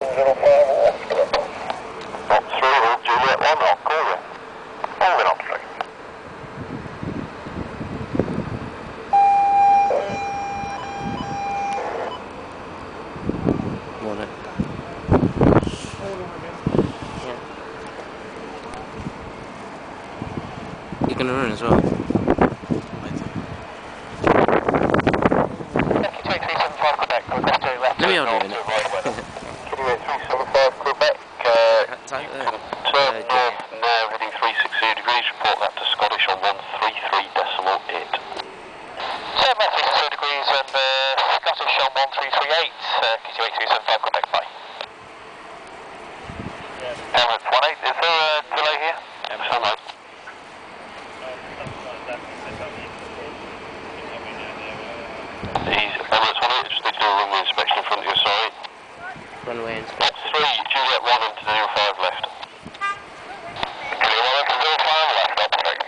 you. Gonna run as well? Let me hold it a minute. Juliet 375 Quebec, uh, Tight there. turn Uh, north now heading 360 degrees, report that to Scottish on 133 decimal 8. Turn left 360 degrees and uh, Scottish on 1338, uh, QT 8375 Quebec, bye. Emirates 18, is there a delay here? Sound like. He's Emirates 18, just need to do a runway inspection in front of you, sorry. Runway Box inspection. 3, Juliet 1 into 05 left. Juliet 1 into 05 left, three.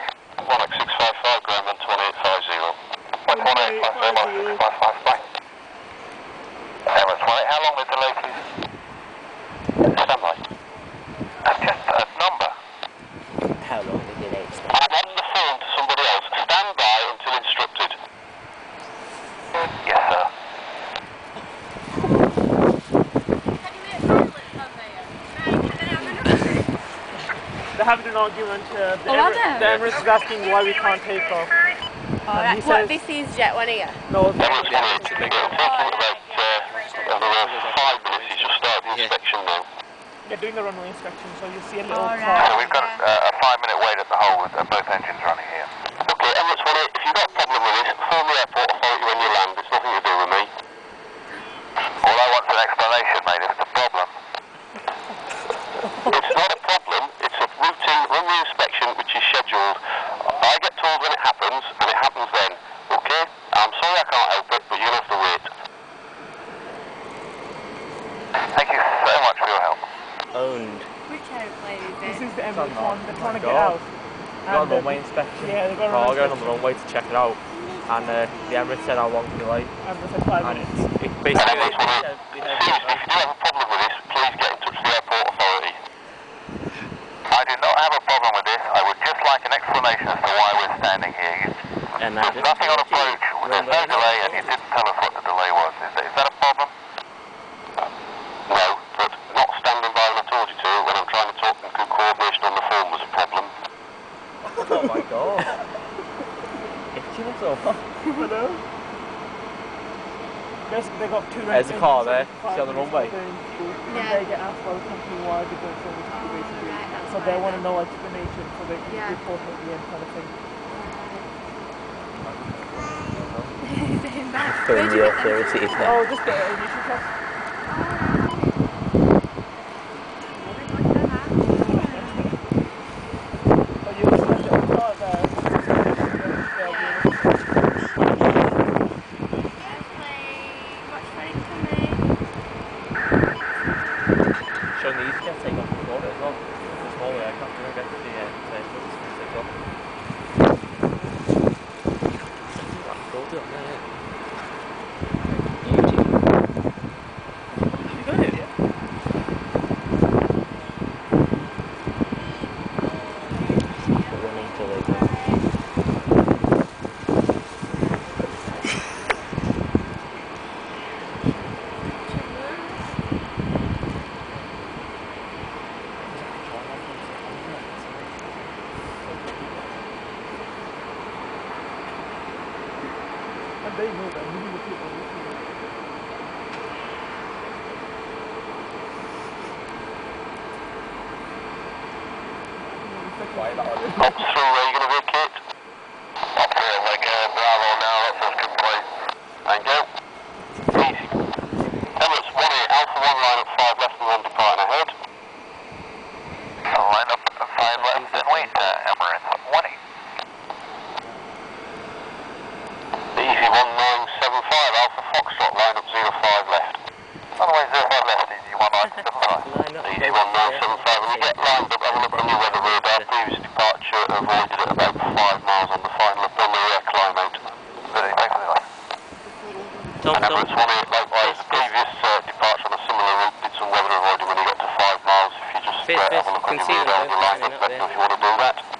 1x655, ground man 2850. 11850, 655, bye. Emirates 18, how long the delay please? Stand by. That's just a number. How long did it take? I'm on the phone to somebody else. Stand by until instructed. Yes, sir. They're having an argument. Uh, the, Oh, are Emirates, they? the Emirates is asking why we can't take off. Oh, And he right. What, this is Jet One here? No, Emirates Yeah, 18, it's a it'll big take one. about uh, another five minutes. He's just started the Yeah. inspection now. they're doing the runway inspection, so you see a little All right. car. So we've got uh, a five minute wait at the hole with uh, both engines running here. Okay, Emirates 18, if you've got a problem with this, phone the airport authority when you land. It's nothing to do with me. All I want is an explanation, mate. If it's a problem. it's not a problem. It's a routine runway inspection which is scheduled. I get told when it happens, and it happens then. Okay? I'm sorry I can't help it, but you'll have to wait. Thank you so much for your help. Owned. Which aeroplane is This it? is the Emirates one. They're trying to get God. out. Got a And, uh, runway inspection. Yeah, they've got a going on the inspection. runway to check it out. And uh, the Emirates said how long delay. And they said five And minutes. it's, it's basically they said, they said, if you do have a problem with this, please get in touch with the airport authority. I do not have a problem with this. I would just like an explanation as to why we're standing here. You, And there's nothing on approach. There's no delay, and you didn't tell us what the delay was. Is that, is that a problem? No, but not standing by when I told you to when I'm trying to talk in good coordination on the phone was a problem. oh my god. Itching us all. Hello? Basically, they got two There's a car there. five See on the minutes runway? they're in Yeah. They get asked by the company why they go so much Oh, basically. right, so they want to then. know explanation so they can Yeah. report at the end kind of thing. Where'd you get them? Oh, just the initial test. Oh, you just have the car there. Showing the easy jet take off the floor as well. The small aircraft, you don't get the uh, tail take off. Go to it, yeah, yeah. Have you done it yet? Running till they go. And they know that. We need to keep on looking at it. Why that one? Up through, are you going to vacate? Up here, like uh, Bravo now, that's us complete. Thank you. Easy. Emirates 1 Alpha 1 line up One nine seven five. and you get lined up having a look on your weather radar. Previous departure avoided at about 5 miles on the final of Bellarea climb out. Tom, and Tom. One likewise, the previous uh, departure on a similar route did some weather avoiding when you got to 5 miles. If you just uh, have a look on your radar you're lined up, let if you want to do that.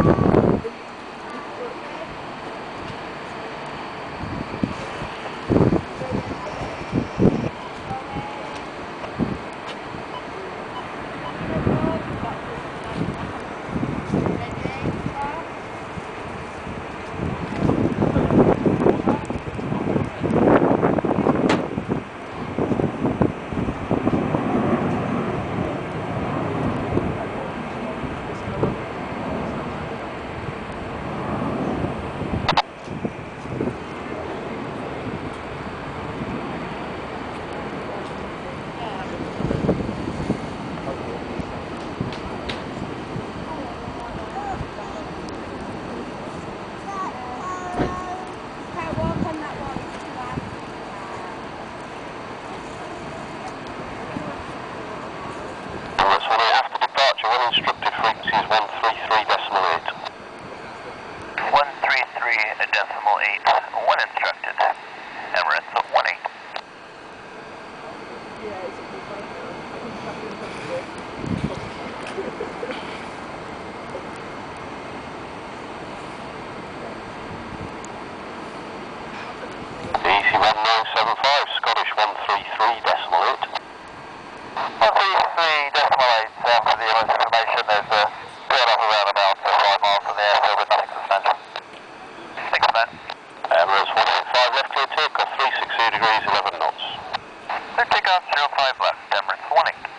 8, when instructed. Emirates 18. Yeah, it's a good one. I think Catherine comes to Easy 1975, Scottish 133 decimal 8. 133 decimal 8, um, for the Emirates information, there's a build up around about 5 miles from the airfield with nothing substantial. Thanks for that. Emirates 185 left clear takeoff, 360 degrees, 11 knots. Clear takeoff 05 left, Emirates 20.